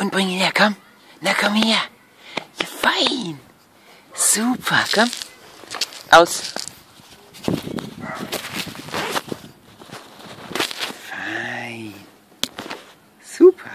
und bring ihn her, komm. Na, komm her. Ja, fein. Super, komm. Aus. Fein. Super.